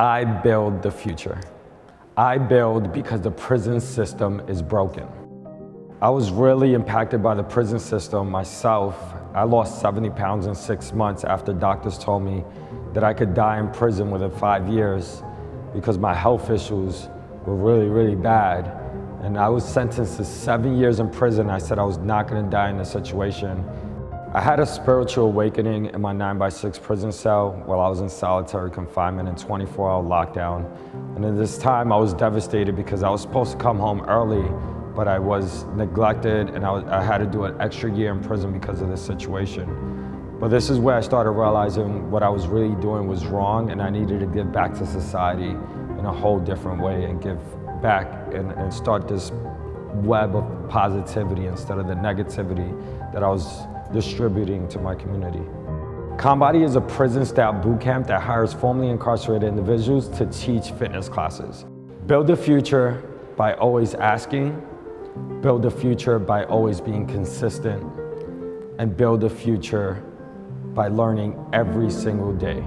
I build the future. I build because the prison system is broken. I was really impacted by the prison system myself. I lost 70 pounds in six months after doctors told me that I could die in prison within five years because my health issues were really, really bad. And I was sentenced to seven years in prison. I said I was not gonna die in this situation. I had a spiritual awakening in my 9x6 prison cell while I was in solitary confinement and 24 hour lockdown. And at this time I was devastated because I was supposed to come home early, but I was neglected and I, was, I had to do an extra year in prison because of this situation. But this is where I started realizing what I was really doing was wrong and I needed to give back to society in a whole different way and give back and, and start this web of positivity instead of the negativity that I was distributing to my community. ConBody is a prison-style boot camp that hires formerly incarcerated individuals to teach fitness classes. Build the future by always asking, build the future by always being consistent, and build the future by learning every single day.